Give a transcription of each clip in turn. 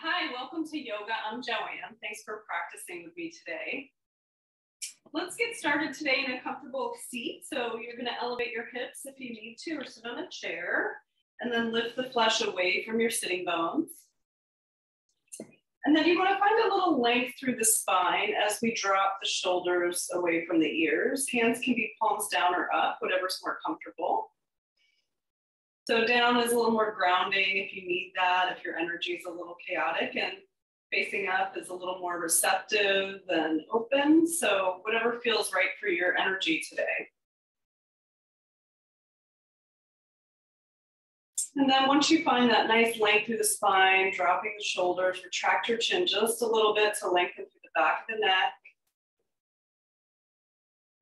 Hi, welcome to yoga. I'm Joanne. Thanks for practicing with me today. Let's get started today in a comfortable seat. So you're gonna elevate your hips if you need to or sit on a chair and then lift the flesh away from your sitting bones. And then you wanna find a little length through the spine as we drop the shoulders away from the ears. Hands can be palms down or up, whatever's more comfortable. So down is a little more grounding if you need that, if your energy is a little chaotic, and facing up is a little more receptive and open. So whatever feels right for your energy today. And then once you find that nice length through the spine, dropping the shoulders, retract your chin just a little bit to lengthen through the back of the neck.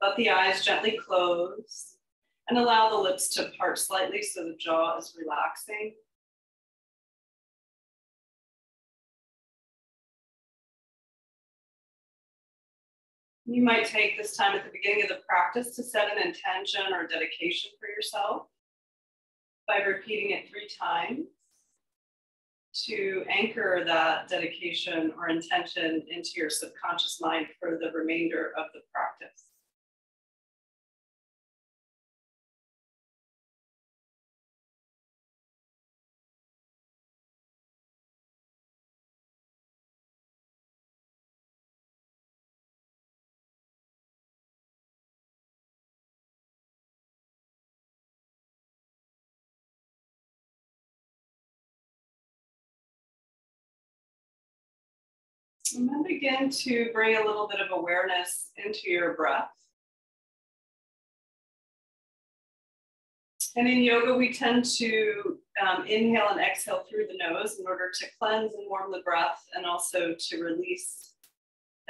Let the eyes gently close and allow the lips to part slightly so the jaw is relaxing. You might take this time at the beginning of the practice to set an intention or dedication for yourself by repeating it three times to anchor that dedication or intention into your subconscious mind for the remainder of the practice. And then begin to bring a little bit of awareness into your breath. And in yoga, we tend to um, inhale and exhale through the nose in order to cleanse and warm the breath and also to release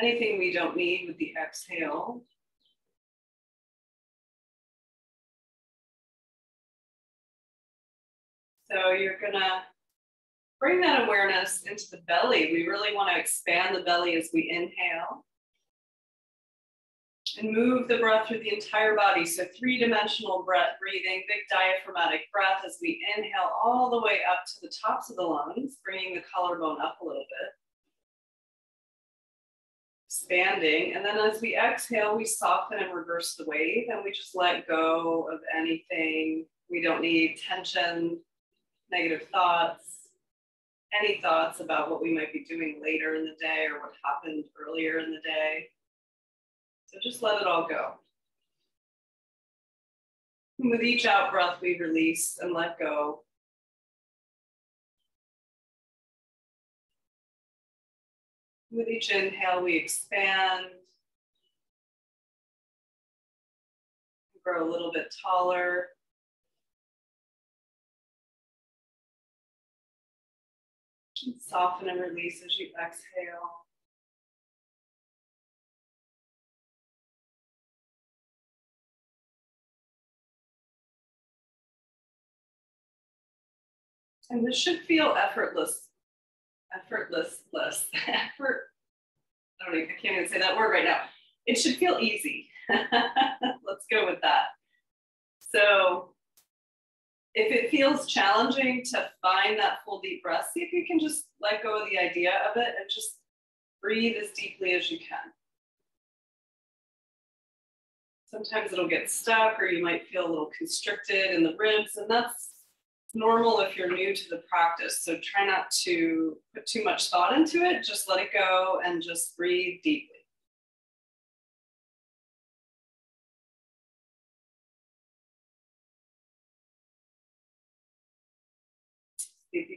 anything we don't need with the exhale. So you're gonna bring that awareness into the belly. We really want to expand the belly as we inhale. And move the breath through the entire body. So three dimensional breath, breathing, big diaphragmatic breath as we inhale all the way up to the tops of the lungs, bringing the collarbone up a little bit. Expanding. And then as we exhale, we soften and reverse the wave and we just let go of anything we don't need tension, negative thoughts, any thoughts about what we might be doing later in the day or what happened earlier in the day. So just let it all go. And with each out breath, we release and let go. With each inhale, we expand, grow a little bit taller. Soften and release as you exhale. And this should feel effortless, effortless, less effort. I don't even, I can't even say that word right now. It should feel easy. Let's go with that. So if it feels challenging to find that full deep breath, see if you can just let go of the idea of it and just breathe as deeply as you can. Sometimes it'll get stuck or you might feel a little constricted in the ribs, and that's normal if you're new to the practice. So try not to put too much thought into it, just let it go and just breathe deeply.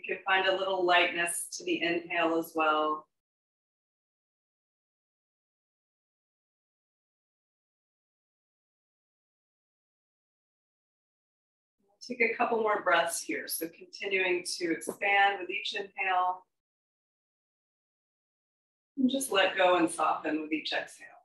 Can find a little lightness to the inhale as well. Take a couple more breaths here. So continuing to expand with each inhale. And just let go and soften with each exhale.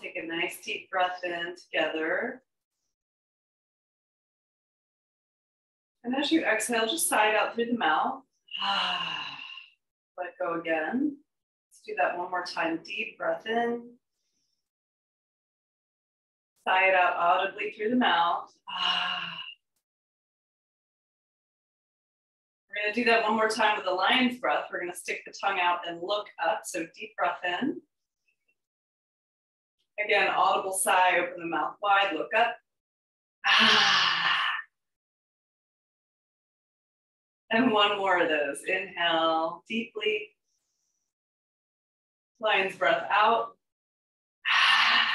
Take a nice deep breath in together. And as you exhale, just sigh it out through the mouth. Let go again. Let's do that one more time. Deep breath in. Sigh it out audibly through the mouth. We're going to do that one more time with the lion's breath. We're going to stick the tongue out and look up. So deep breath in. Again, audible sigh, open the mouth wide, look up. Ah. And one more of those. Inhale deeply. Lion's breath out. Ah.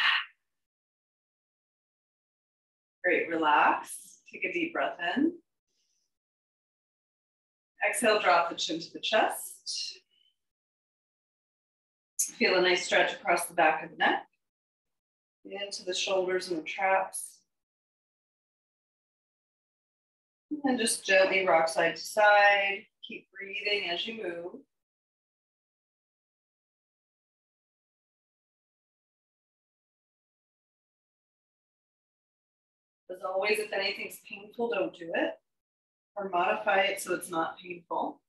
Great, relax. Take a deep breath in. Exhale, drop the chin to the chest. Feel a nice stretch across the back of the neck. Into the shoulders and the traps. And just gently rock side to side. Keep breathing as you move. As always, if anything's painful, don't do it or modify it so it's not painful.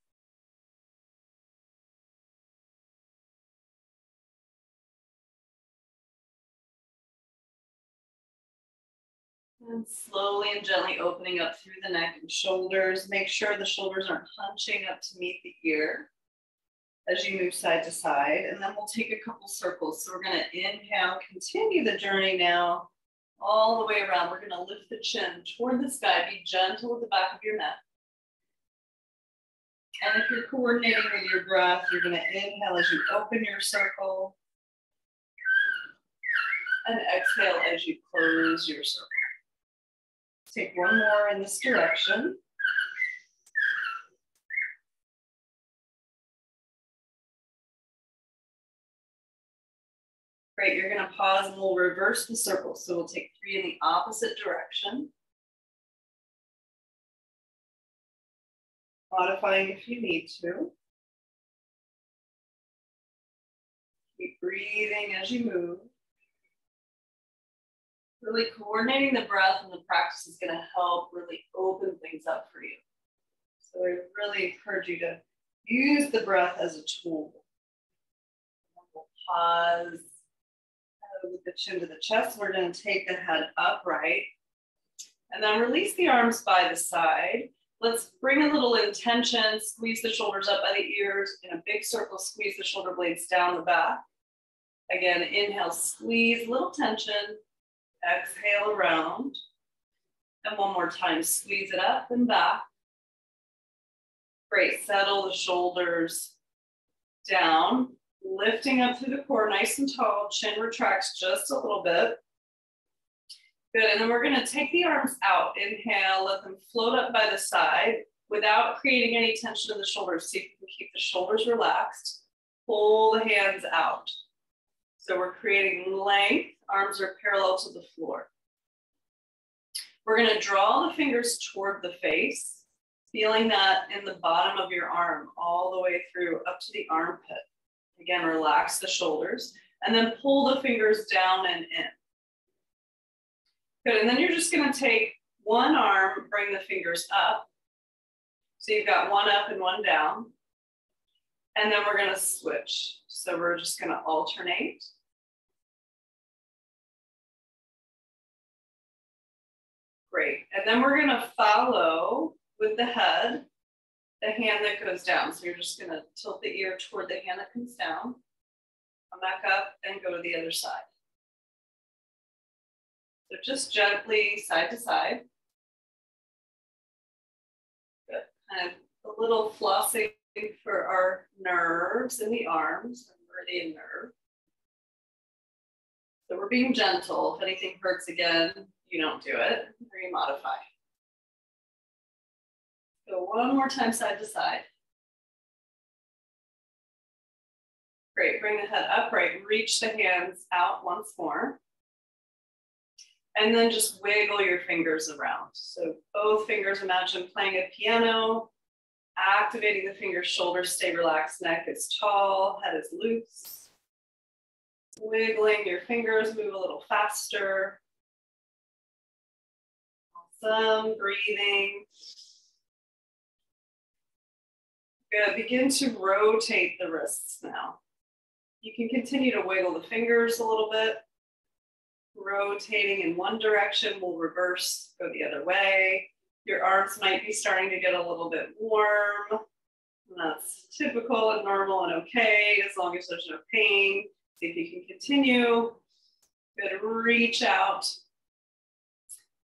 And slowly and gently opening up through the neck and shoulders. Make sure the shoulders aren't hunching up to meet the ear as you move side to side. And then we'll take a couple circles. So we're gonna inhale, continue the journey now all the way around. We're gonna lift the chin toward the sky. Be gentle with the back of your neck. And if you're coordinating with your breath, you're gonna inhale as you open your circle. And exhale as you close your circle. Take one more in this direction. Great, you're gonna pause and we'll reverse the circle. So we'll take three in the opposite direction. Modifying if you need to. Keep breathing as you move. Really coordinating the breath and the practice is gonna help really open things up for you. So I really encourage you to use the breath as a tool. We'll pause with the chin to the chest. We're going to take the head upright and then release the arms by the side. Let's bring a little intention, squeeze the shoulders up by the ears in a big circle, squeeze the shoulder blades down the back. Again, inhale, squeeze, little tension, exhale around. And one more time, squeeze it up and back. Great, settle the shoulders down lifting up through the core nice and tall, chin retracts just a little bit. Good, and then we're gonna take the arms out. Inhale, let them float up by the side without creating any tension in the shoulders. See if you can keep the shoulders relaxed. Pull the hands out. So we're creating length, arms are parallel to the floor. We're gonna draw the fingers toward the face, feeling that in the bottom of your arm, all the way through up to the armpit. Again, relax the shoulders and then pull the fingers down and in. Good, and then you're just gonna take one arm, bring the fingers up. So you've got one up and one down. And then we're gonna switch. So we're just gonna alternate. Great, and then we're gonna follow with the head the hand that goes down. So you're just gonna tilt the ear toward the hand that comes down, come back up and go to the other side. So just gently side to side. Good. Kind of a little flossing for our nerves in the arms, and meridian nerve. So we're being gentle. If anything hurts again, you don't do it, or you modify. Go one more time side to side. Great, bring the head upright, reach the hands out once more. And then just wiggle your fingers around. So both fingers, imagine playing a piano, activating the fingers, shoulders stay relaxed, neck is tall, head is loose. Wiggling your fingers, move a little faster. Awesome, breathing. Good, begin to rotate the wrists now. You can continue to wiggle the fingers a little bit. Rotating in one direction will reverse, go the other way. Your arms might be starting to get a little bit warm. That's typical and normal and okay, as long as there's no pain. See if you can continue. Good, reach out.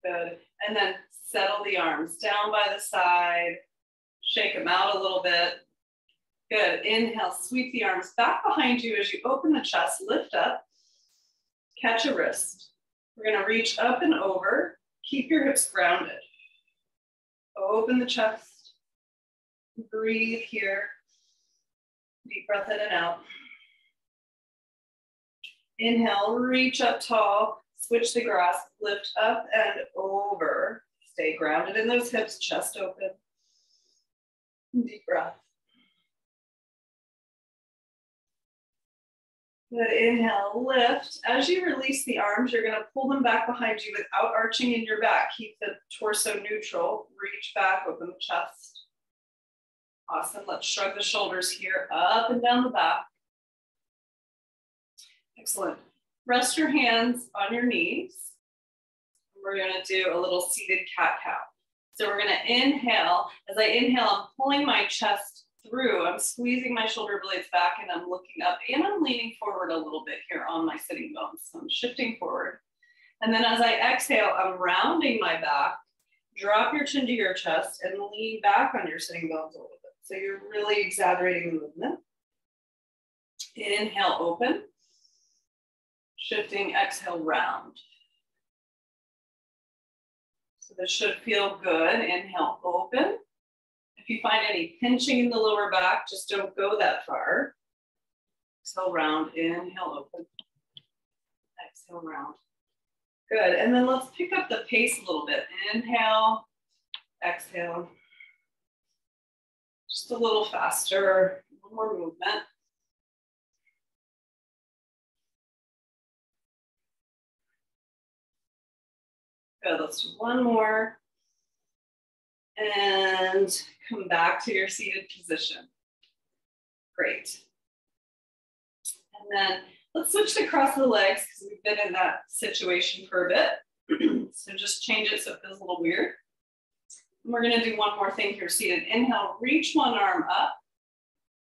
Good, and then settle the arms down by the side. Shake them out a little bit. Good, inhale, sweep the arms back behind you as you open the chest, lift up, catch a wrist. We're gonna reach up and over, keep your hips grounded. Open the chest, breathe here. Deep breath in and out. Inhale, reach up tall, switch the grasp, lift up and over. Stay grounded in those hips, chest open. Deep breath. Good, inhale, lift. As you release the arms, you're gonna pull them back behind you without arching in your back. Keep the torso neutral, reach back, open the chest. Awesome, let's shrug the shoulders here, up and down the back. Excellent. Rest your hands on your knees. We're gonna do a little seated cat-cow. So we're gonna inhale. As I inhale, I'm pulling my chest through. I'm squeezing my shoulder blades back and I'm looking up and I'm leaning forward a little bit here on my sitting bones. So I'm shifting forward. And then as I exhale, I'm rounding my back. Drop your chin to your chest and lean back on your sitting bones a little bit. So you're really exaggerating the movement. Inhale, open. Shifting, exhale, round. So this should feel good. Inhale, open. If you find any pinching in the lower back, just don't go that far. Exhale round, inhale open. Exhale round. Good, and then let's pick up the pace a little bit. Inhale, exhale. Just a little faster, one more movement. Good, let's do one more and come back to your seated position. Great. And then let's switch to cross the legs because we've been in that situation for a bit. so just change it so it feels a little weird. And we're gonna do one more thing here, seated. Inhale, reach one arm up,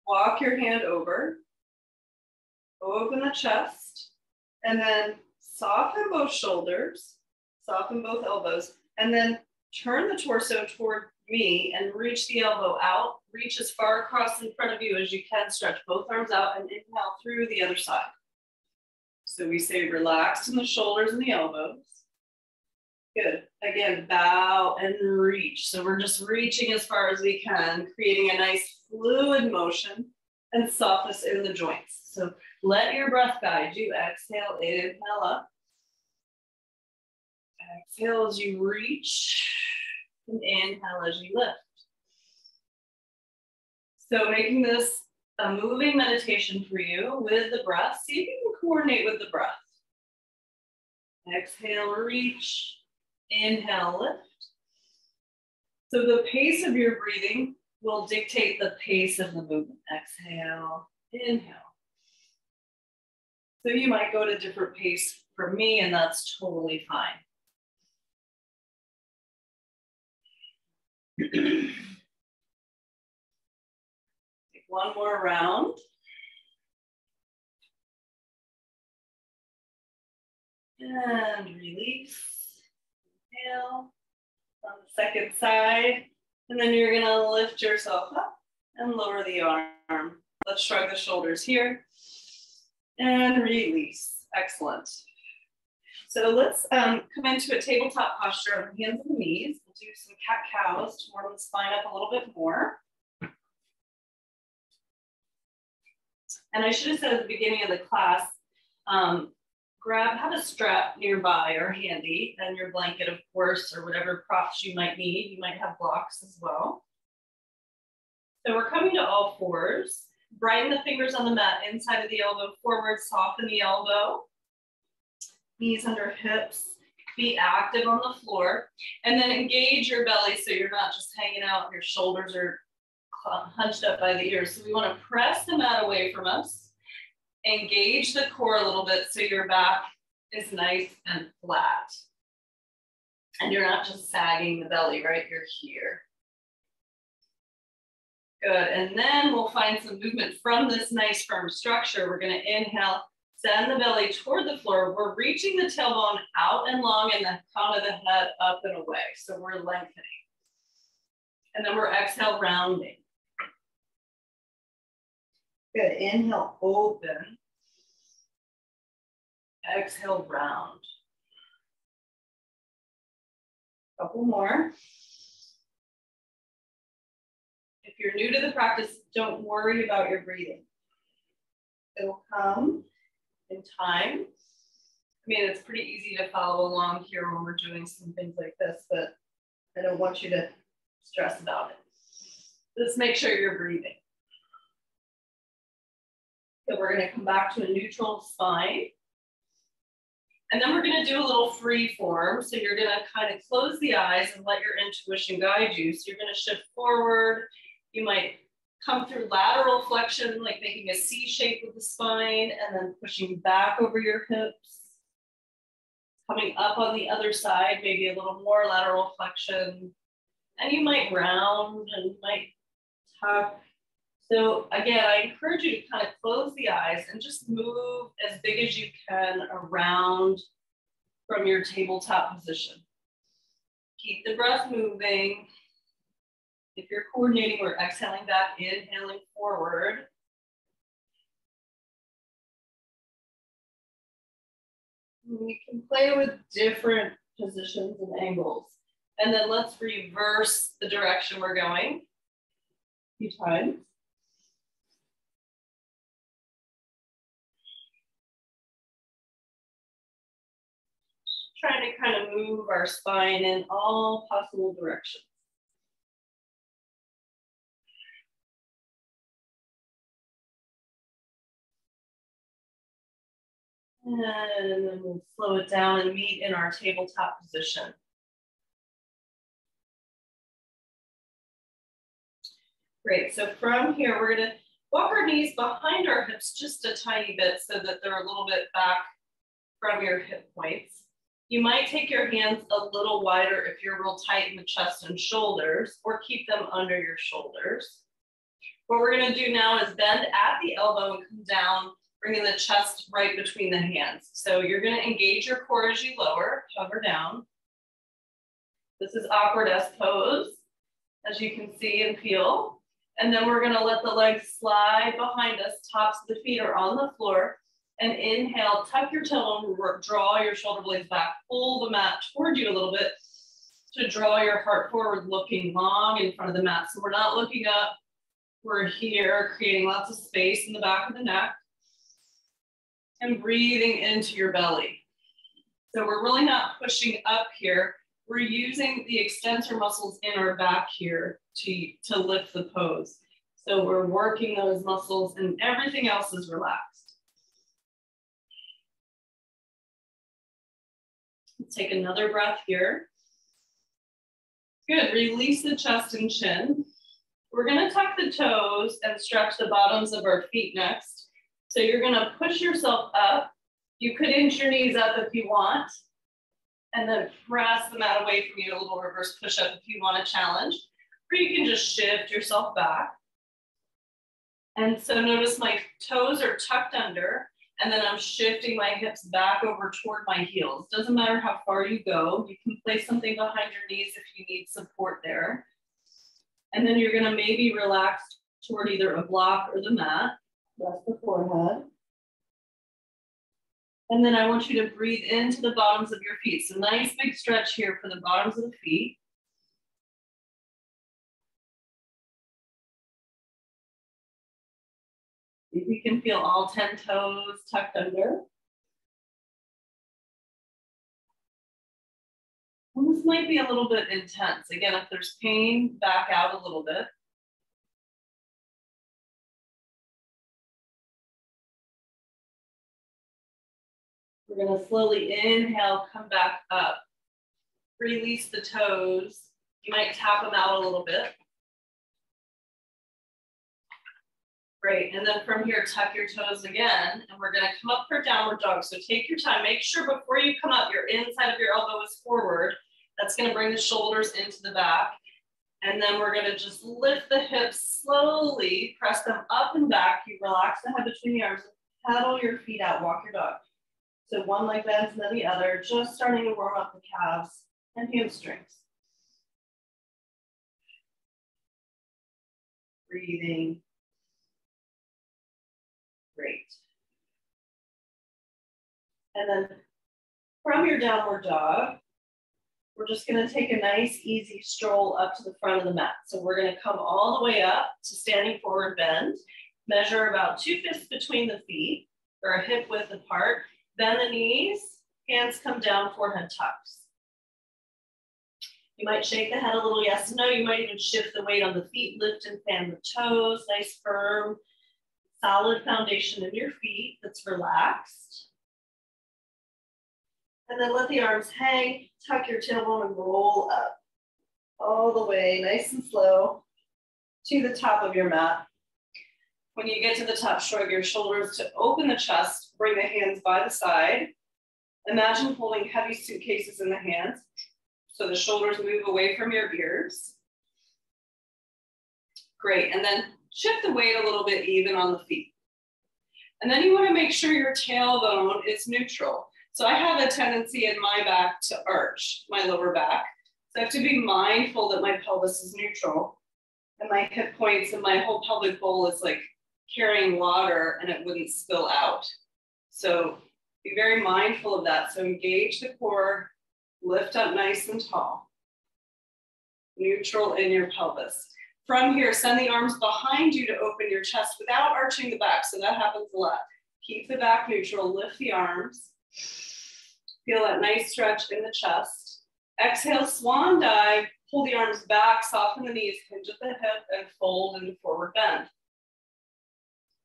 walk your hand over, open the chest, and then soften both shoulders, soften both elbows, and then turn the torso toward me and reach the elbow out. Reach as far across in front of you as you can. Stretch both arms out and inhale through the other side. So we say relax in the shoulders and the elbows. Good. Again, bow and reach. So we're just reaching as far as we can, creating a nice fluid motion and softness in the joints. So let your breath guide you. Exhale, inhale up. Exhale as you reach and inhale as you lift. So making this a moving meditation for you with the breath. See if you can coordinate with the breath. Exhale, reach. Inhale, lift. So the pace of your breathing will dictate the pace of the movement. Exhale, inhale. So you might go to a different pace for me, and that's totally fine. One more round. And release. Inhale on the second side. And then you're gonna lift yourself up and lower the arm. Let's shrug the shoulders here. And release. Excellent. So let's um, come into a tabletop posture on the hands and knees do some cat cows to warm the spine up a little bit more. And I should have said at the beginning of the class, um, grab, have a strap nearby or handy, and your blanket, of course, or whatever props you might need. You might have blocks as well. So we're coming to all fours. Brighten the fingers on the mat, inside of the elbow, forward, soften the elbow. Knees under hips, be active on the floor. And then engage your belly so you're not just hanging out your shoulders are hunched up by the ears. So we wanna press the mat away from us. Engage the core a little bit so your back is nice and flat. And you're not just sagging the belly, right? You're here. Good, and then we'll find some movement from this nice firm structure. We're gonna inhale, send the belly toward the floor. We're reaching the tailbone out and long and the crown of the head up and away. So we're lengthening. And then we're exhale, rounding. Good, inhale, open. Exhale, round. Couple more. If you're new to the practice, don't worry about your breathing. It'll come in time. I mean, it's pretty easy to follow along here when we're doing some things like this, but I don't want you to stress about it. Just make sure you're breathing. So we're gonna come back to a neutral spine. And then we're gonna do a little free form. So you're gonna kind of close the eyes and let your intuition guide you. So you're gonna shift forward. You might come through lateral flexion, like making a C shape with the spine and then pushing back over your hips. Coming up on the other side, maybe a little more lateral flexion. And you might round and you might tuck. So again, I encourage you to kind of close the eyes and just move as big as you can around from your tabletop position. Keep the breath moving. If you're coordinating, we're exhaling back, inhaling forward. We can play with different positions and angles. And then let's reverse the direction we're going a few times. Trying to kind of move our spine in all possible directions. And then we'll slow it down and meet in our tabletop position. Great, so from here, we're gonna walk our knees behind our hips just a tiny bit so that they're a little bit back from your hip points. You might take your hands a little wider if you're real tight in the chest and shoulders, or keep them under your shoulders. What we're gonna do now is bend at the elbow and come down bringing the chest right between the hands. So you're gonna engage your core as you lower, hover down. This is awkward S pose, as you can see and feel. And then we're gonna let the legs slide behind us, tops of the feet are on the floor. And inhale, tuck your tailbone, draw your shoulder blades back, pull the mat toward you a little bit to draw your heart forward, looking long in front of the mat. So we're not looking up, we're here, creating lots of space in the back of the neck and breathing into your belly. So we're really not pushing up here. We're using the extensor muscles in our back here to, to lift the pose. So we're working those muscles and everything else is relaxed. Let's take another breath here. Good, release the chest and chin. We're gonna tuck the toes and stretch the bottoms of our feet next. So you're gonna push yourself up. You could inch your knees up if you want, and then press the mat away from you, a little reverse push up if you want a challenge, or you can just shift yourself back. And so notice my toes are tucked under, and then I'm shifting my hips back over toward my heels. Doesn't matter how far you go, you can place something behind your knees if you need support there. And then you're gonna maybe relax toward either a block or the mat. Rest the forehead. And then I want you to breathe into the bottoms of your feet. So nice big stretch here for the bottoms of the feet. You can feel all 10 toes tucked under. And this might be a little bit intense. Again, if there's pain, back out a little bit. We're gonna slowly inhale, come back up. Release the toes. You might tap them out a little bit. Great, and then from here, tuck your toes again, and we're gonna come up for downward dog. So take your time, make sure before you come up, your inside of your elbow is forward. That's gonna bring the shoulders into the back. And then we're gonna just lift the hips slowly, press them up and back. You relax the head between the arms, pedal your feet out, walk your dog. So one leg bends and then the other, just starting to warm up the calves and hamstrings. Breathing. Great. And then from your downward dog, we're just gonna take a nice easy stroll up to the front of the mat. So we're gonna come all the way up to standing forward bend, measure about two fists between the feet or a hip width apart, bend the knees, hands come down, forehead tucks. You might shake the head a little yes and no. You might even shift the weight on the feet, lift and fan the toes, nice firm, solid foundation in your feet that's relaxed. And then let the arms hang, tuck your tailbone and roll up all the way, nice and slow, to the top of your mat. When you get to the top, shrug your shoulders to open the chest, bring the hands by the side. Imagine holding heavy suitcases in the hands. So the shoulders move away from your ears. Great, and then shift the weight a little bit even on the feet. And then you wanna make sure your tailbone is neutral. So I have a tendency in my back to arch, my lower back. So I have to be mindful that my pelvis is neutral and my hip points and my whole pelvic bowl is like carrying water and it wouldn't spill out. So be very mindful of that. So engage the core, lift up nice and tall. Neutral in your pelvis. From here, send the arms behind you to open your chest without arching the back. So that happens a lot. Keep the back neutral, lift the arms. Feel that nice stretch in the chest. Exhale, swan dive, pull the arms back, soften the knees, hinge at the hip, and fold into forward bend.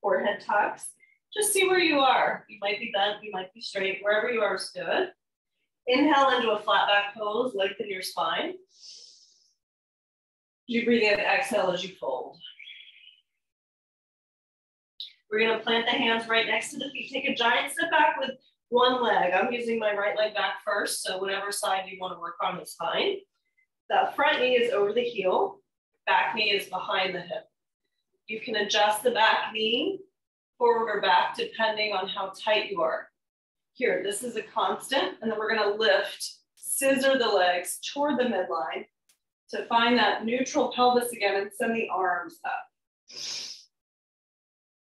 Forehead tucks. Just see where you are. You might be bent, you might be straight, wherever you are is good. Inhale into a flat back pose, lengthen your spine. You breathe in, exhale as you fold. We're gonna plant the hands right next to the feet. Take a giant step back with one leg. I'm using my right leg back first, so whatever side you wanna work on is fine. The front knee is over the heel, back knee is behind the hip. You can adjust the back knee forward or back depending on how tight you are. Here, this is a crescent, and then we're gonna lift, scissor the legs toward the midline to find that neutral pelvis again and send the arms up.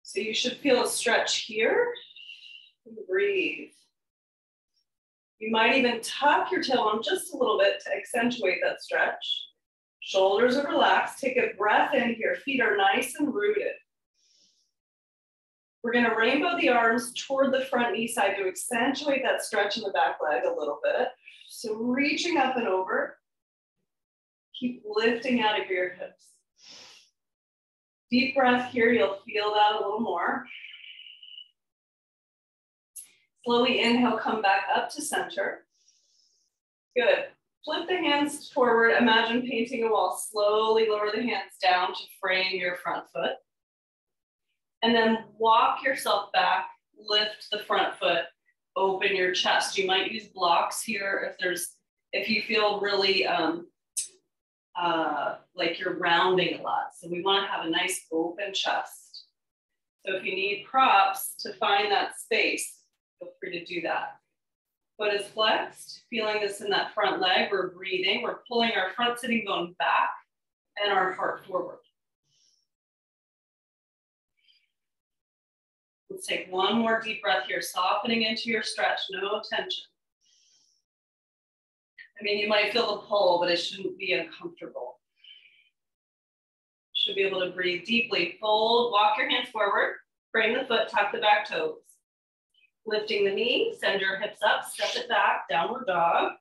So you should feel a stretch here. Breathe. You might even tuck your tailbone just a little bit to accentuate that stretch. Shoulders are relaxed. Take a breath in here. Feet are nice and rooted. We're gonna rainbow the arms toward the front knee side to accentuate that stretch in the back leg a little bit. So reaching up and over. Keep lifting out of your hips. Deep breath here, you'll feel that a little more. Slowly inhale, come back up to center. Good. Flip the hands forward. Imagine painting a wall. Slowly lower the hands down to frame your front foot. And then walk yourself back, lift the front foot, open your chest. You might use blocks here if there's, if you feel really um, uh, like you're rounding a lot. So we wanna have a nice open chest. So if you need props to find that space, feel free to do that. Foot is flexed, feeling this in that front leg. We're breathing, we're pulling our front sitting bone back and our heart forward. Let's take one more deep breath here, softening into your stretch, no tension. I mean, you might feel the pull, but it shouldn't be uncomfortable. Should be able to breathe deeply. Fold, walk your hands forward, bring the foot, tuck the back toes. Lifting the knee, send your hips up, step it back, downward dog.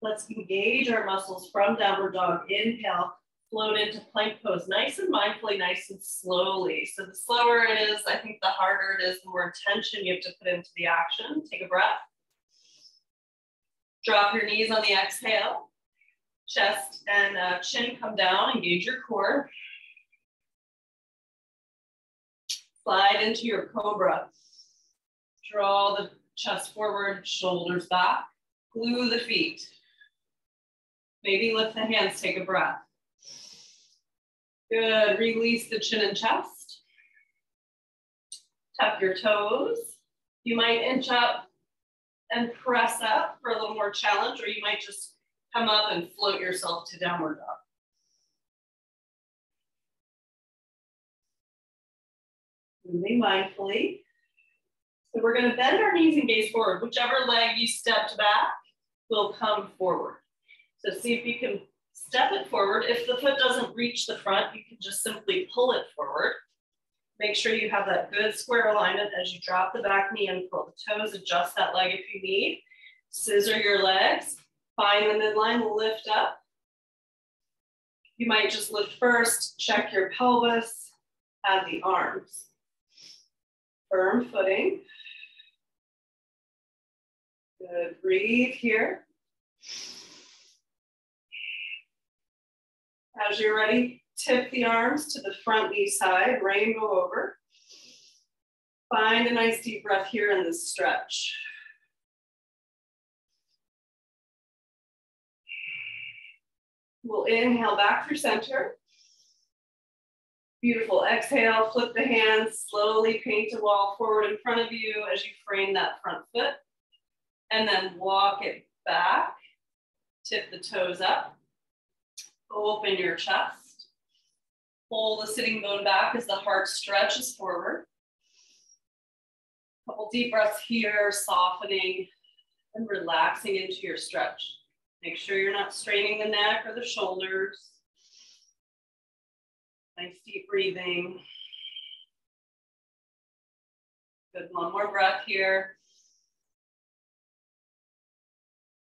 Let's engage our muscles from downward dog. Inhale, float into plank pose, nice and mindfully, nice and slowly. So the slower it is, I think the harder it is, the more intention you have to put into the action. Take a breath. Drop your knees on the exhale. Chest and uh, chin come down, engage your core. Slide into your cobra. Draw the chest forward, shoulders back. Glue the feet. Maybe lift the hands, take a breath. Good, release the chin and chest. Tuck your toes. You might inch up and press up for a little more challenge, or you might just come up and float yourself to downward dog. Moving mindfully. So we're gonna bend our knees and gaze forward. Whichever leg you stepped back will come forward. So see if you can step it forward. If the foot doesn't reach the front, you can just simply pull it forward. Make sure you have that good square alignment as you drop the back knee and pull the toes, adjust that leg if you need. Scissor your legs, find the midline, lift up. You might just lift first, check your pelvis, add the arms. Firm footing. Good, breathe here. As you're ready, tip the arms to the front knee side, rainbow over. Find a nice deep breath here in this stretch. We'll inhale back through center. Beautiful. Exhale, flip the hands, slowly paint a wall forward in front of you as you frame that front foot. And then walk it back. Tip the toes up. Open your chest. Pull the sitting bone back as the heart stretches forward. Couple deep breaths here, softening and relaxing into your stretch. Make sure you're not straining the neck or the shoulders. Nice deep breathing. Good, one more breath here.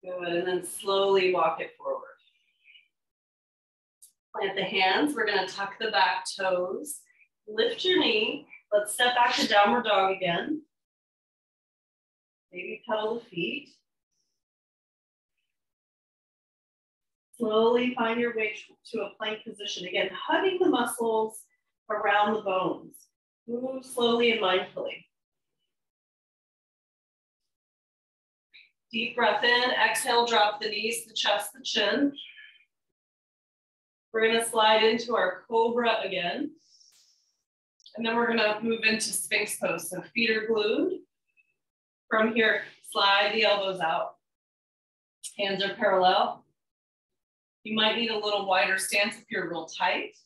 Good, and then slowly walk it forward. Plant the hands, we're gonna tuck the back toes. Lift your knee, let's step back to downward dog again. Maybe pedal the feet. Slowly find your way to a plank position. Again, hugging the muscles around the bones. Move slowly and mindfully. Deep breath in, exhale, drop the knees, the chest, the chin. We're gonna slide into our cobra again. And then we're gonna move into Sphinx pose. So feet are glued. From here, slide the elbows out. Hands are parallel. You might need a little wider stance if you're real tight.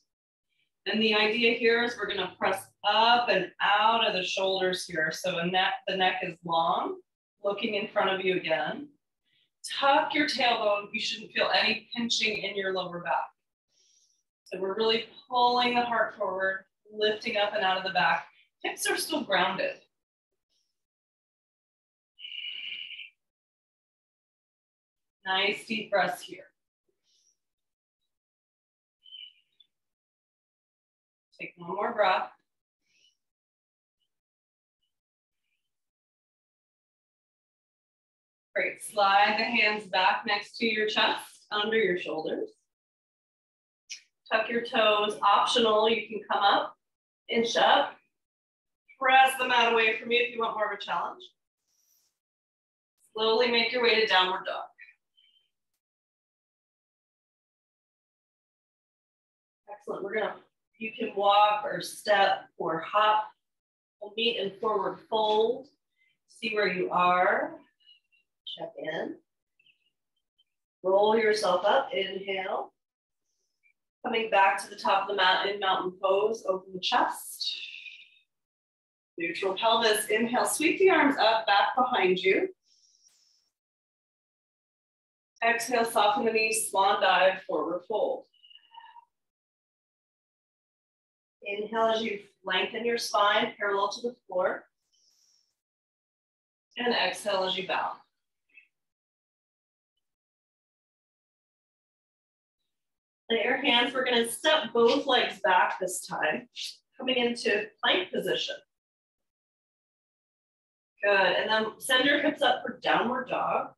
And the idea here is we're gonna press up and out of the shoulders here. So a neck, the neck is long, looking in front of you again. Tuck your tailbone. You shouldn't feel any pinching in your lower back. So we're really pulling the heart forward, lifting up and out of the back. Hips are still grounded. Nice deep breaths here. Take one more breath. Great, slide the hands back next to your chest, under your shoulders. Tuck your toes, optional, you can come up, inch up, press the mat away from you if you want more of a challenge. Slowly make your way to downward dog. Excellent, we're gonna, you can walk or step or hop. We'll meet in forward fold. See where you are, check in. Roll yourself up, inhale. Coming back to the top of the mat in mountain pose, open the chest. Neutral pelvis, inhale, sweep the arms up, back behind you. Exhale, soften the knees, swan dive, forward fold. Inhale as you lengthen your spine parallel to the floor. And exhale as you bow. Lay your hands, we're gonna step both legs back this time, coming into plank position. Good, and then send your hips up for downward dog.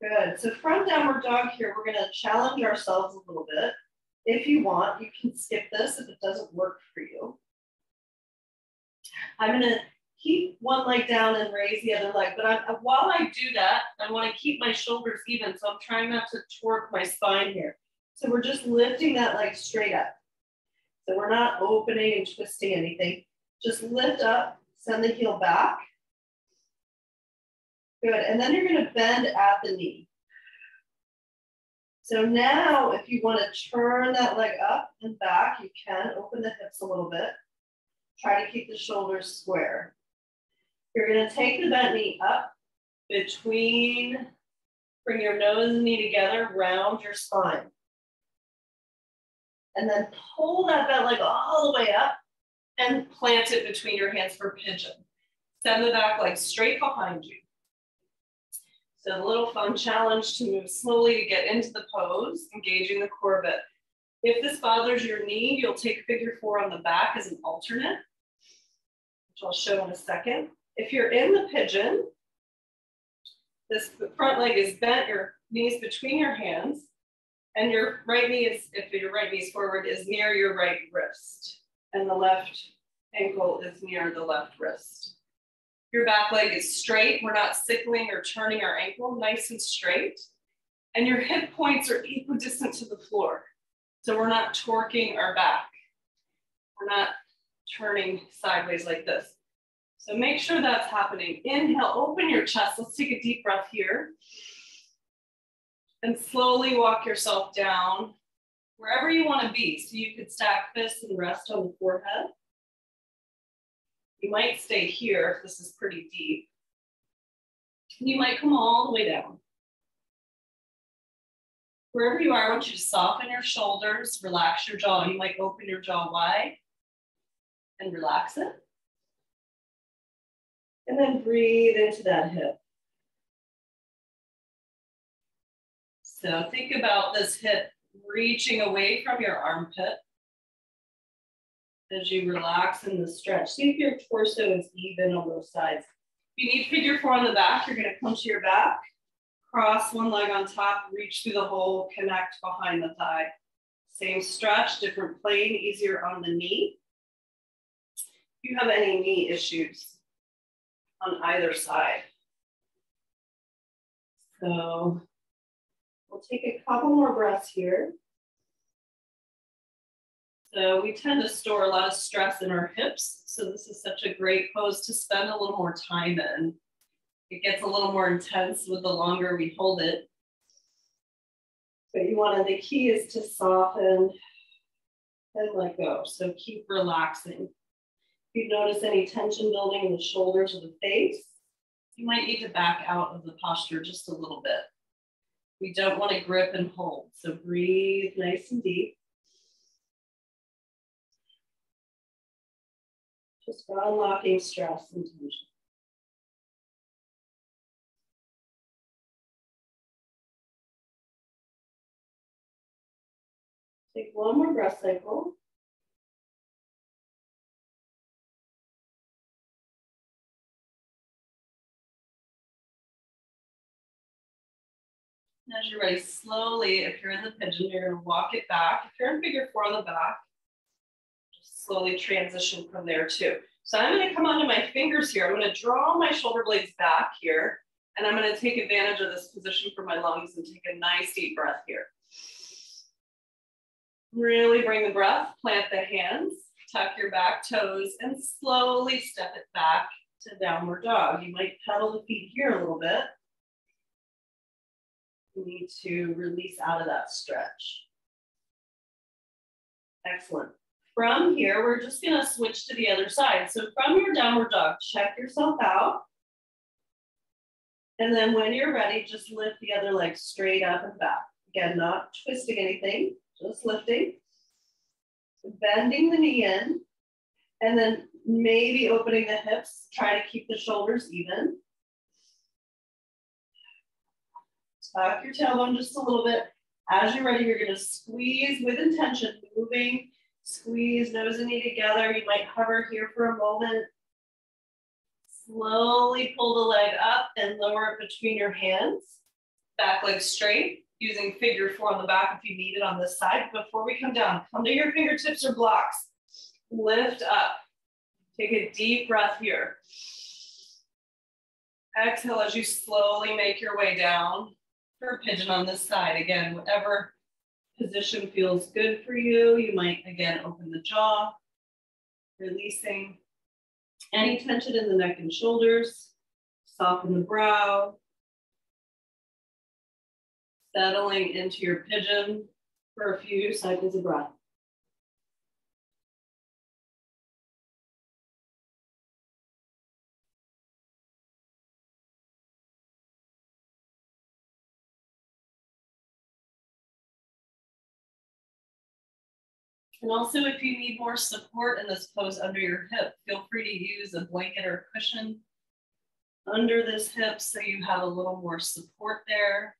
Good, so from downward dog here, we're gonna challenge ourselves a little bit. If you want, you can skip this if it doesn't work for you. I'm gonna keep one leg down and raise the other leg. But I, while I do that, I want to keep my shoulders even. So I'm trying not to torque my spine here. So we're just lifting that leg straight up. So we're not opening and twisting anything. Just lift up, send the heel back. Good, and then you're gonna bend at the knee. So now if you wanna turn that leg up and back, you can open the hips a little bit. Try to keep the shoulders square. You're gonna take the bent knee up between, bring your nose and knee together, round your spine. And then pull that bent leg all the way up and plant it between your hands for pigeon. Send the back leg straight behind you. So a little fun challenge to move slowly to get into the pose, engaging the core a bit. If this bothers your knee, you'll take figure four on the back as an alternate, which I'll show in a second. If you're in the pigeon, this the front leg is bent, your knees between your hands, and your right knee is, if your right knee is forward, is near your right wrist, and the left ankle is near the left wrist. Your back leg is straight. We're not sickling or turning our ankle, nice and straight. And your hip points are equidistant to the floor. So we're not torquing our back. We're not turning sideways like this. So make sure that's happening. Inhale, open your chest. Let's take a deep breath here. And slowly walk yourself down wherever you want to be. So you could stack fists and rest on the forehead. You might stay here if this is pretty deep. You might come all the way down. Wherever you are, I want you to soften your shoulders, relax your jaw. You might open your jaw wide and relax it. And then breathe into that hip. So think about this hip reaching away from your armpit as you relax in the stretch. See if your torso is even on both sides. If you need figure four on the back, you're gonna come to your back, cross one leg on top, reach through the hole, connect behind the thigh. Same stretch, different plane, easier on the knee. If you have any knee issues, on either side. So we'll take a couple more breaths here. So we tend to store a lot of stress in our hips. So this is such a great pose to spend a little more time in. It gets a little more intense with the longer we hold it. But you want to, the key is to soften and let go. So keep relaxing. If you notice any tension building in the shoulders or the face, you might need to back out of the posture just a little bit. We don't want to grip and hold. So breathe nice and deep. Just unlocking stress and tension. Take one more breath cycle. As you're ready, slowly, if you're in the pigeon, you're gonna walk it back. If you're in figure four on the back, just slowly transition from there too. So I'm gonna come onto my fingers here. I'm gonna draw my shoulder blades back here, and I'm gonna take advantage of this position for my lungs and take a nice deep breath here. Really bring the breath, plant the hands, tuck your back toes, and slowly step it back to downward dog. You might pedal the feet here a little bit you need to release out of that stretch. Excellent. From here, we're just gonna switch to the other side. So from your downward dog, check yourself out. And then when you're ready, just lift the other leg straight up and back. Again, not twisting anything, just lifting. Bending the knee in, and then maybe opening the hips. Try to keep the shoulders even. Tuck your tailbone just a little bit. As you're ready, you're gonna squeeze with intention, moving, squeeze nose and knee together. You might hover here for a moment. Slowly pull the leg up and lower it between your hands. Back leg straight, using figure four on the back if you need it on this side. Before we come down, come to your fingertips or blocks. Lift up. Take a deep breath here. Exhale as you slowly make your way down pigeon on this side. Again, whatever position feels good for you. You might, again, open the jaw, releasing any tension in the neck and shoulders, soften the brow, settling into your pigeon for a few cycles of breath. And also if you need more support in this pose under your hip, feel free to use a blanket or cushion under this hip so you have a little more support there.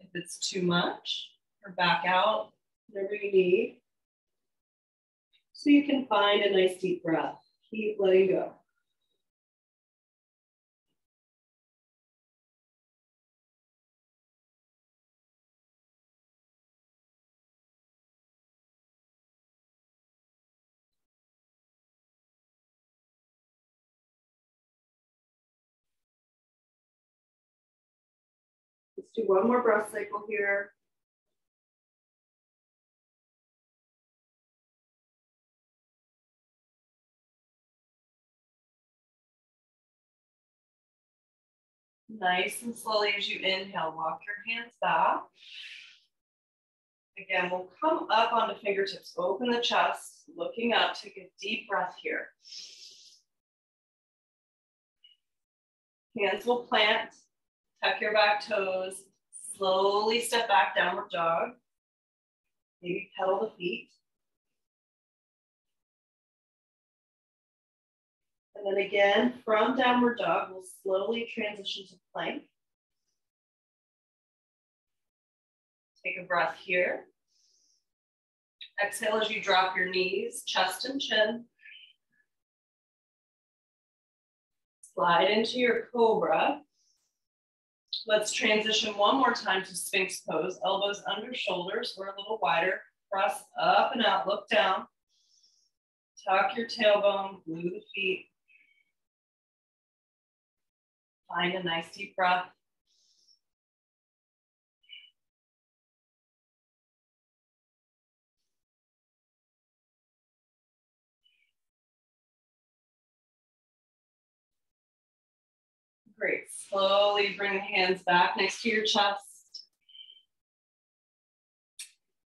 If it's too much, or back out, whatever you need. So you can find a nice deep breath. Keep letting go. Let's do one more breath cycle here. Nice and slowly as you inhale, walk your hands back. Again, we'll come up onto fingertips, open the chest, looking up, take a deep breath here. Hands will plant, tuck your back toes, slowly step back, downward dog. Maybe pedal the feet. And then again, from downward dog, we'll slowly transition to plank. Take a breath here. Exhale as you drop your knees, chest and chin. Slide into your cobra. Let's transition one more time to Sphinx pose. Elbows under shoulders or a little wider. cross up and out, look down. Tuck your tailbone, glue the feet. Find a nice deep breath. Great, slowly bring the hands back next to your chest.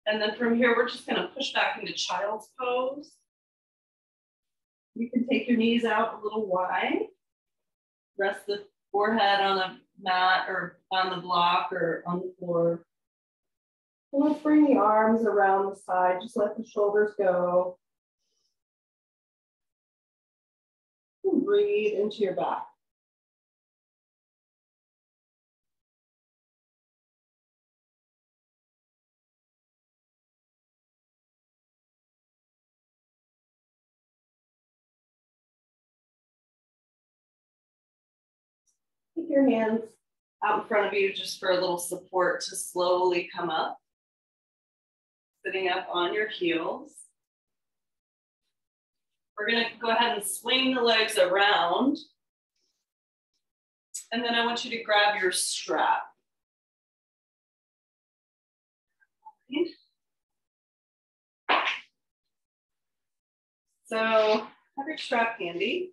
And then from here, we're just gonna push back into child's pose. You can take your knees out a little wide. Rest the forehead on a mat or on the block or on the floor. And let's bring the arms around the side. Just let the shoulders go. And breathe into your back. Your hands out in front of you just for a little support to slowly come up. Sitting up on your heels. We're gonna go ahead and swing the legs around. And then I want you to grab your strap. So have your strap handy.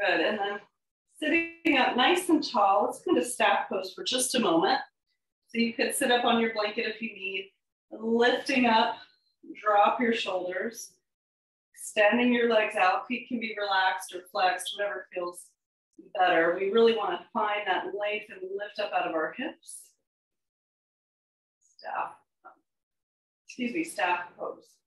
Good, and then sitting up nice and tall, let's go to staff pose for just a moment. So you could sit up on your blanket if you need, lifting up, drop your shoulders, extending your legs out. Feet can be relaxed or flexed, whatever feels better. We really want to find that length and lift up out of our hips. Staff, excuse me, staff pose.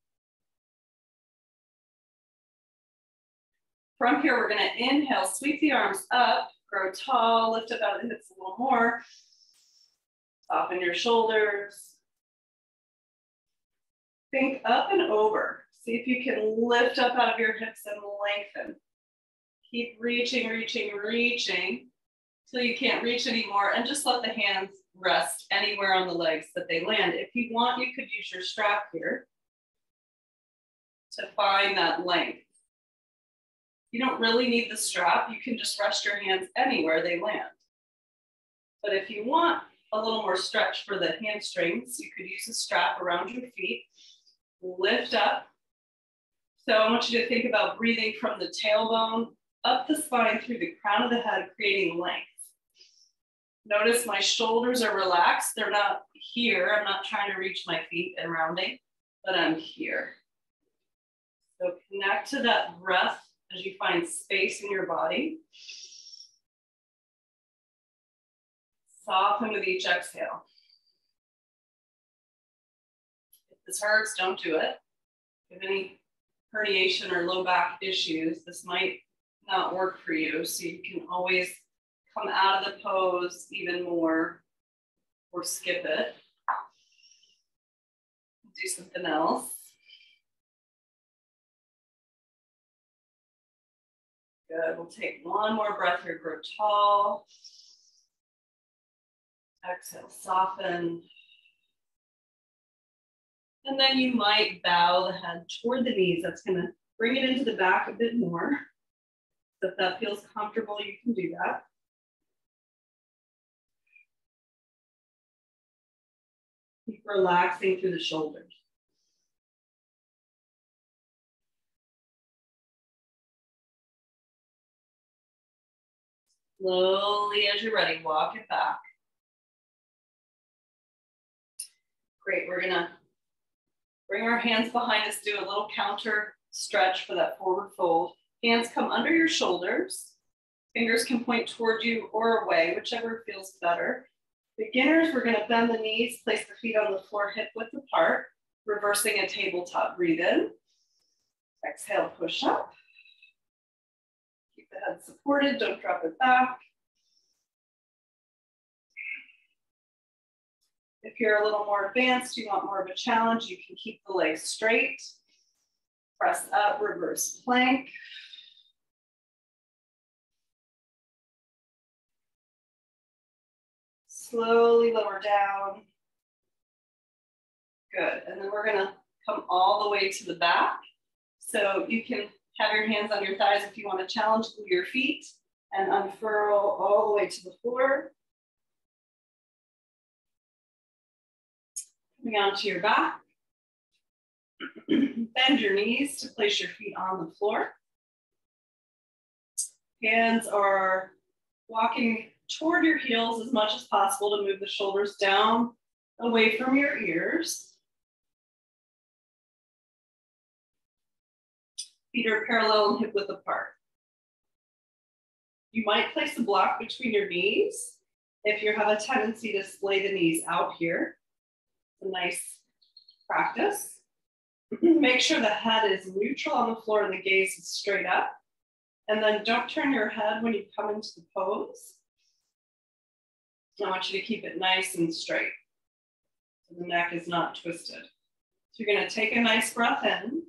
From here, we're gonna inhale, sweep the arms up, Grow tall, lift up out of the hips a little more. Soften your shoulders. Think up and over. See if you can lift up out of your hips and lengthen. Keep reaching, reaching, reaching till you can't reach anymore and just let the hands rest anywhere on the legs that they land. If you want, you could use your strap here to find that length. You don't really need the strap. You can just rest your hands anywhere they land. But if you want a little more stretch for the hamstrings, you could use a strap around your feet. Lift up. So I want you to think about breathing from the tailbone up the spine through the crown of the head, creating length. Notice my shoulders are relaxed. They're not here. I'm not trying to reach my feet and rounding, but I'm here. So connect to that breath as you find space in your body. Soften with each exhale. If this hurts, don't do it. If any herniation or low back issues, this might not work for you. So you can always come out of the pose even more or skip it. Do something else. Good, we'll take one more breath here, grow tall. Exhale, soften. And then you might bow the head toward the knees. That's gonna bring it into the back a bit more. So if that feels comfortable, you can do that. Keep relaxing through the shoulders. Slowly, as you're ready, walk it back. Great, we're gonna bring our hands behind us, do a little counter stretch for that forward fold. Hands come under your shoulders. Fingers can point toward you or away, whichever feels better. Beginners, we're gonna bend the knees, place the feet on the floor hip width apart, reversing a tabletop. Breathe in. Exhale, push up the head supported, don't drop it back. If you're a little more advanced, you want more of a challenge, you can keep the legs straight. Press up, reverse plank. Slowly lower down. Good, and then we're gonna come all the way to the back. So you can have your hands on your thighs if you want to challenge your feet and unfurl all the way to the floor. Coming onto your back. Bend your knees to place your feet on the floor. Hands are walking toward your heels as much as possible to move the shoulders down away from your ears. Feet are parallel and hip width apart. You might place a block between your knees if you have a tendency to splay the knees out here. It's a nice practice. Make sure the head is neutral on the floor and the gaze is straight up. And then don't turn your head when you come into the pose. I want you to keep it nice and straight. So the neck is not twisted. So you're gonna take a nice breath in.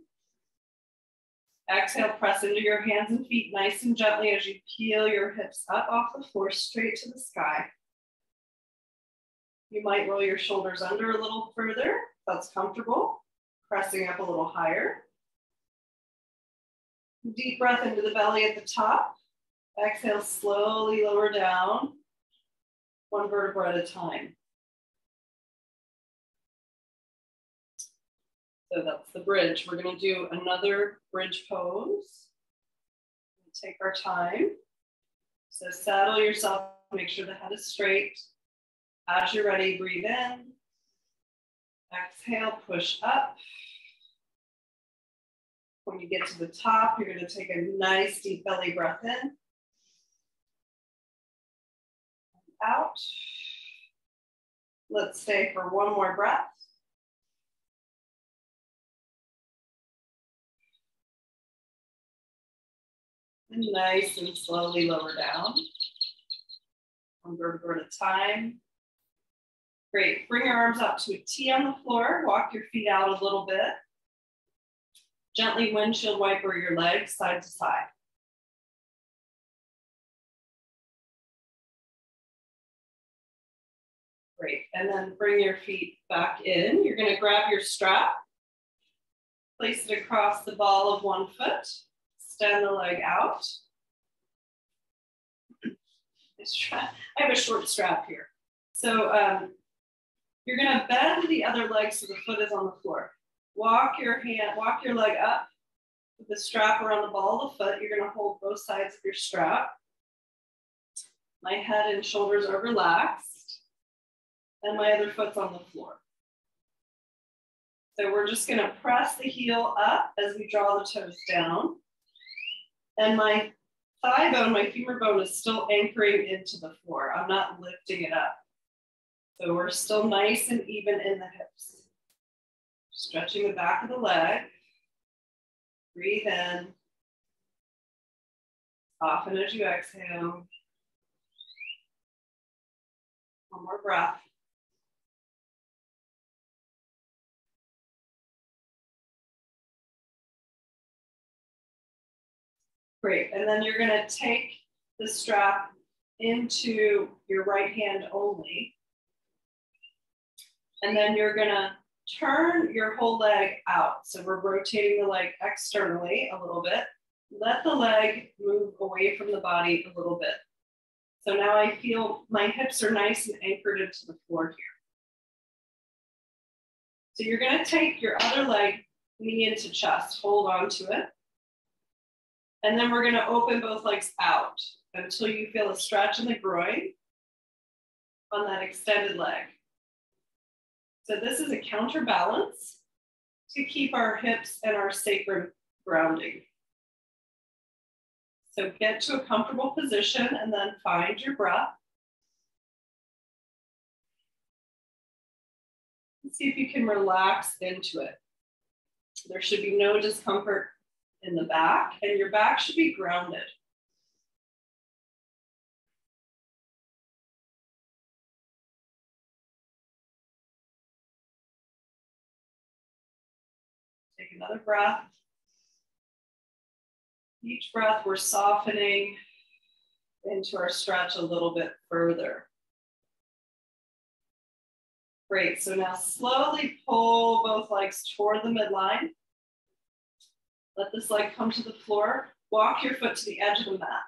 Exhale, press into your hands and feet nice and gently as you peel your hips up off the floor straight to the sky. You might roll your shoulders under a little further. That's comfortable. Pressing up a little higher. Deep breath into the belly at the top. Exhale, slowly lower down, one vertebra at a time. So that's the bridge. We're gonna do another bridge pose. Take our time. So saddle yourself, make sure the head is straight. As you're ready, breathe in. Exhale, push up. When you get to the top, you're gonna take a nice deep belly breath in. Out. Let's stay for one more breath. And nice and slowly lower down. one vertebra at a time. Great, bring your arms up to a T on the floor, walk your feet out a little bit. Gently windshield wiper your legs side to side. Great, and then bring your feet back in. You're gonna grab your strap, place it across the ball of one foot, extend the leg out. I have a short strap here. So um, you're gonna bend the other leg so the foot is on the floor. Walk your hand, walk your leg up with the strap around the ball of the foot. You're gonna hold both sides of your strap. My head and shoulders are relaxed. And my other foot's on the floor. So we're just gonna press the heel up as we draw the toes down. And my thigh bone, my femur bone is still anchoring into the floor. I'm not lifting it up. So we're still nice and even in the hips. Stretching the back of the leg. Breathe in. Soften as you exhale. One more breath. Great, and then you're gonna take the strap into your right hand only. And then you're gonna turn your whole leg out. So we're rotating the leg externally a little bit. Let the leg move away from the body a little bit. So now I feel my hips are nice and anchored into the floor here. So you're gonna take your other leg, knee into chest, hold on to it. And then we're gonna open both legs out until you feel a stretch in the groin on that extended leg. So this is a counterbalance to keep our hips and our sacrum grounding. So get to a comfortable position and then find your breath. See if you can relax into it. There should be no discomfort in the back, and your back should be grounded. Take another breath. Each breath, we're softening into our stretch a little bit further. Great, so now slowly pull both legs toward the midline. Let this leg come to the floor. Walk your foot to the edge of the mat.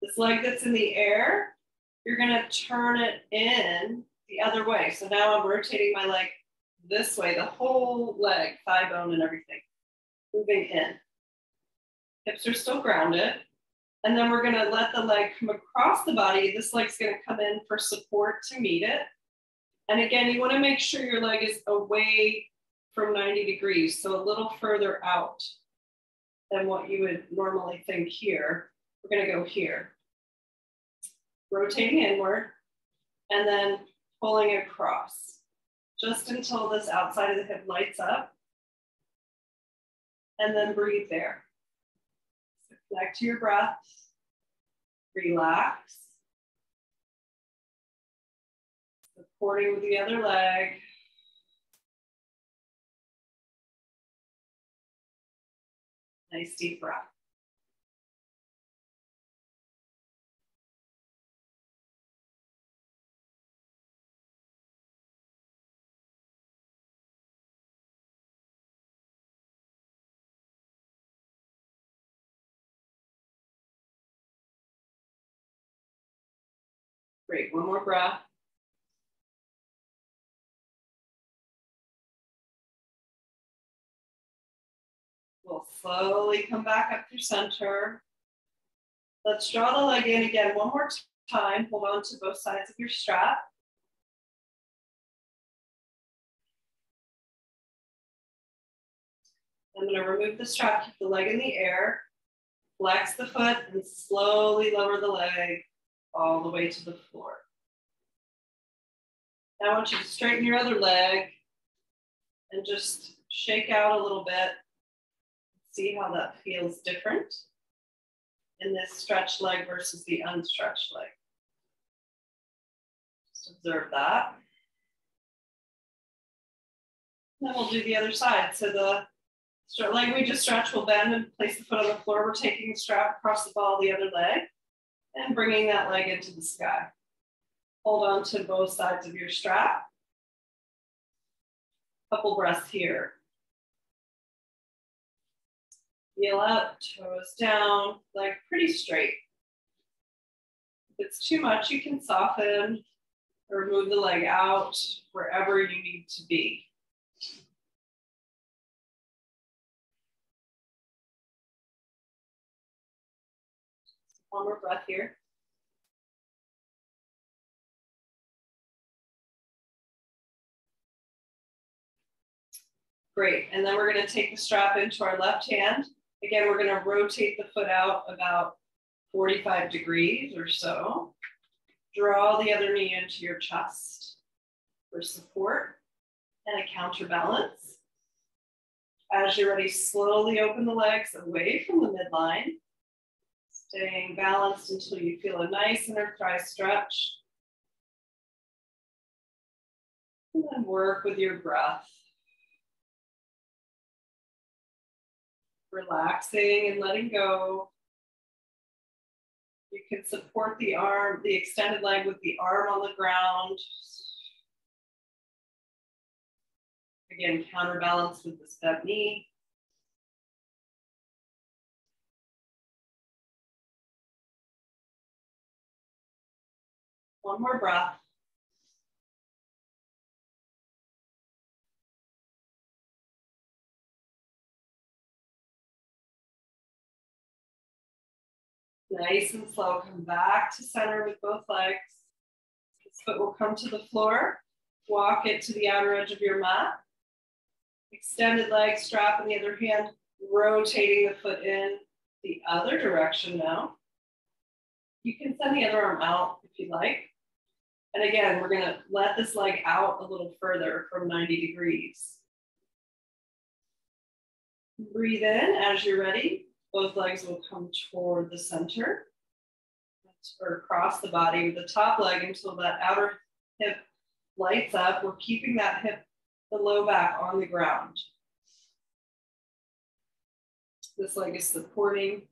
This leg that's in the air, you're gonna turn it in the other way. So now I'm rotating my leg this way, the whole leg, thigh bone and everything, moving in. Hips are still grounded. And then we're gonna let the leg come across the body. This leg's gonna come in for support to meet it. And again, you wanna make sure your leg is away from 90 degrees, so a little further out than what you would normally think here. We're gonna go here. Rotating inward and then pulling across just until this outside of the hip lights up. And then breathe there. So connect to your breath, relax. Supporting with the other leg. Nice deep breath. Great, one more breath. We'll slowly come back up through center. Let's draw the leg in again one more time. Hold on to both sides of your strap. I'm gonna remove the strap, keep the leg in the air, flex the foot and slowly lower the leg all the way to the floor. Now I want you to straighten your other leg and just shake out a little bit see how that feels different in this stretched leg versus the unstretched leg. Just observe that. Then we'll do the other side. So the leg we just stretch, we'll bend and place the foot on the floor. We're taking the strap across the ball of the other leg and bringing that leg into the sky. Hold on to both sides of your strap. Couple breaths here. Heel up, toes down, leg pretty straight. If it's too much, you can soften or move the leg out wherever you need to be. One more breath here. Great, and then we're gonna take the strap into our left hand. Again, we're gonna rotate the foot out about 45 degrees or so. Draw the other knee into your chest for support and a counterbalance. As you're ready, slowly open the legs away from the midline, staying balanced until you feel a nice inner thigh stretch. And then work with your breath. Relaxing and letting go. You can support the arm, the extended leg with the arm on the ground. Again, counterbalance with the step knee. One more breath. Nice and slow, come back to center with both legs. This foot will come to the floor. Walk it to the outer edge of your mat. Extended leg strap in the other hand, rotating the foot in the other direction now. You can send the other arm out if you like. And again, we're gonna let this leg out a little further from 90 degrees. Breathe in as you're ready. Both legs will come toward the center or across the body with the top leg until that outer hip lights up. We're keeping that hip, the low back on the ground. This leg is supporting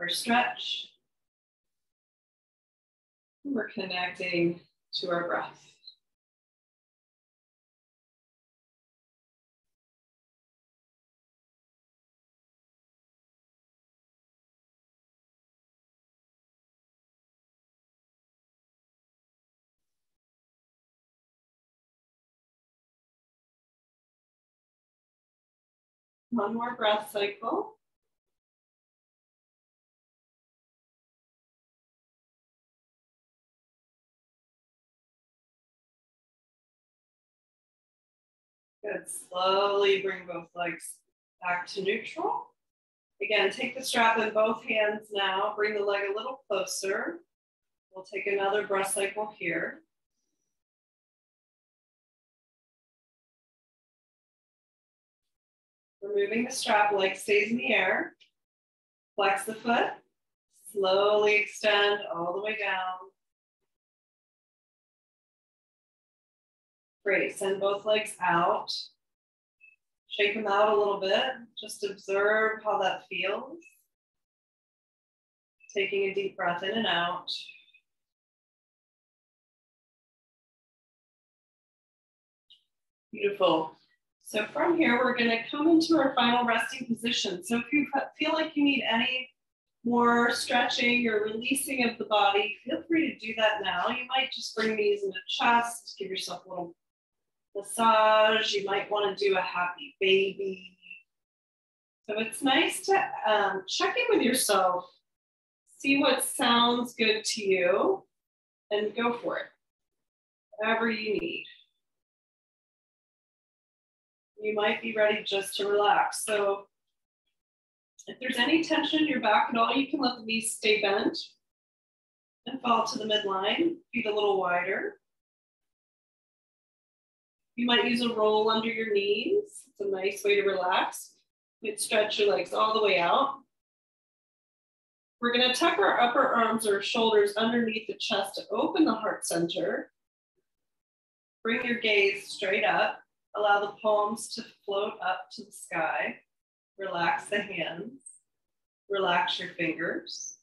our stretch. We're connecting to our breath. One more breath cycle. Good, slowly bring both legs back to neutral. Again, take the strap in both hands now, bring the leg a little closer. We'll take another breath cycle here. Removing the strap, leg stays in the air. Flex the foot, slowly extend all the way down. Great, send both legs out. Shake them out a little bit. Just observe how that feels. Taking a deep breath in and out. Beautiful. So from here, we're gonna come into our final resting position. So if you feel like you need any more stretching or releasing of the body, feel free to do that now. You might just bring these into chest, give yourself a little massage. You might wanna do a happy baby. So it's nice to um, check in with yourself, see what sounds good to you, and go for it, whatever you need you might be ready just to relax. So if there's any tension in your back at all, you can let the knees stay bent and fall to the midline, feet a little wider. You might use a roll under your knees. It's a nice way to relax. You stretch your legs all the way out. We're gonna tuck our upper arms or shoulders underneath the chest to open the heart center bring your gaze straight up. Allow the palms to float up to the sky. Relax the hands. Relax your fingers.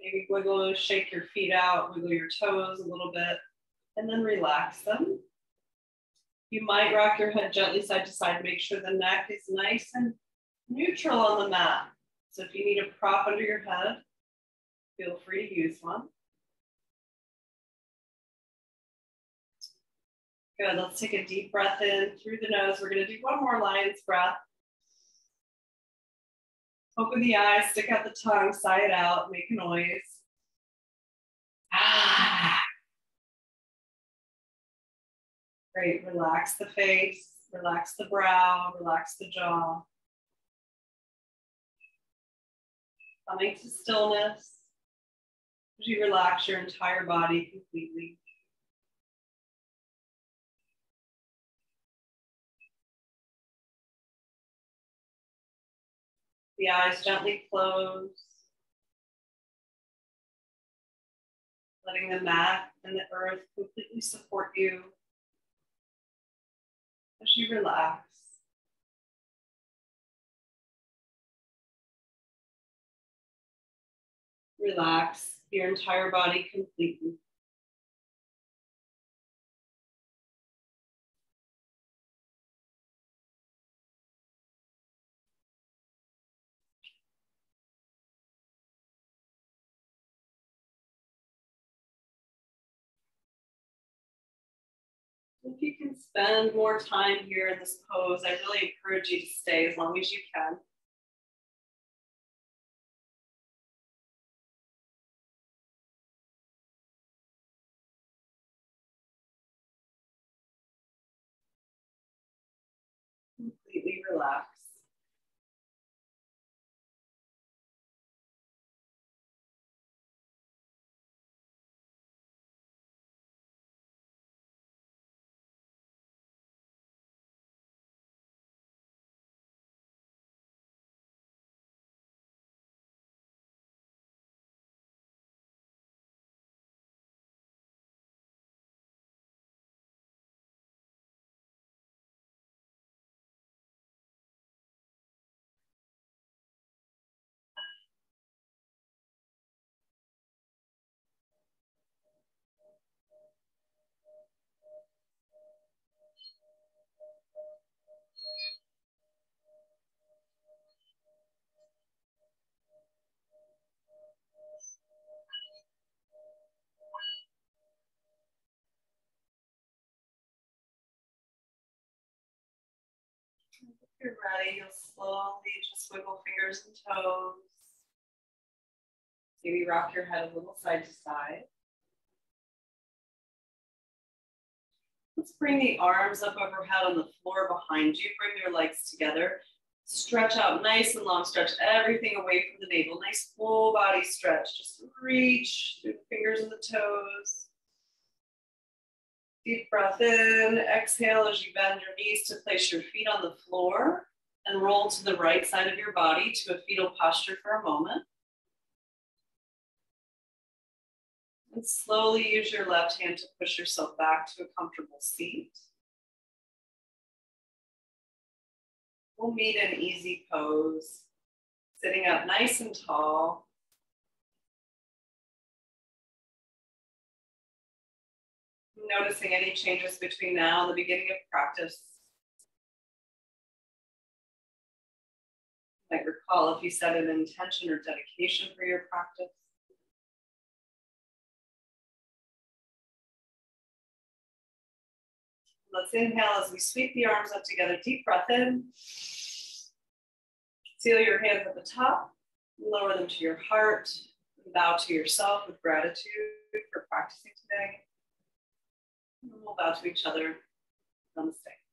Maybe wiggle, shake your feet out, wiggle your toes a little bit, and then relax them. You might rock your head gently side to side. Make sure the neck is nice and neutral on the mat. So if you need a prop under your head, feel free to use one. Good, let's take a deep breath in through the nose. We're gonna do one more lion's breath. Open the eyes, stick out the tongue, sigh it out, make a noise. Ah. Great, relax the face, relax the brow, relax the jaw. Coming to stillness as you relax your entire body completely. The eyes gently close. Letting the mat and the earth completely support you as you relax. Relax your entire body completely. If you can spend more time here in this pose, I really encourage you to stay as long as you can. Completely relax. If you're ready, you'll slowly just wiggle fingers and toes. Maybe rock your head a little side to side. Let's bring the arms up overhead on the floor behind you. Bring your legs together. Stretch out nice and long. Stretch everything away from the navel. Nice full body stretch. Just reach through the fingers and the toes. Deep breath in, exhale as you bend your knees to place your feet on the floor and roll to the right side of your body to a fetal posture for a moment. And slowly use your left hand to push yourself back to a comfortable seat. We'll meet an easy pose, sitting up nice and tall. Noticing any changes between now and the beginning of practice. You might recall if you set an intention or dedication for your practice. Let's inhale as we sweep the arms up together. Deep breath in. Seal your hands at the top. Lower them to your heart. Bow to yourself with gratitude for practicing today. We'll bow to each other. Namaste.